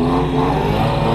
Música